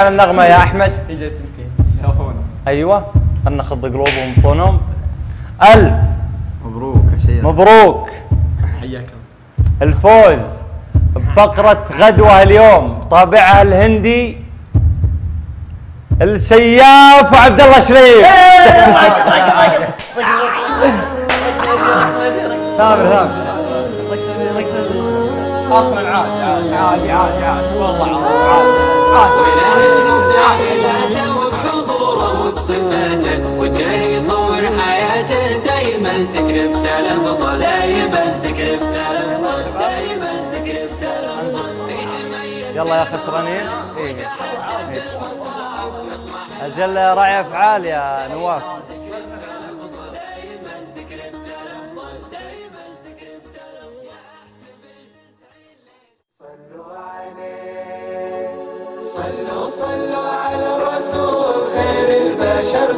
على النغمة يا أحمد. اجت يمكن شافونا أيوة. خلنا نخض قلوبهم طنهم ألف. مبروك يا سيد. مبروك. حياكم الفوز بفقرة غدوة اليوم. طابعها الهندي السياف وعبد الله شريف. ثامر ثامر أصلا عاد عاد عادي عادي. عادي والله عاد دايما دايما يلا يا خسرانين. أجل راعي أفعال يا نواف. صلوا صلوا على الرسول خير البشر.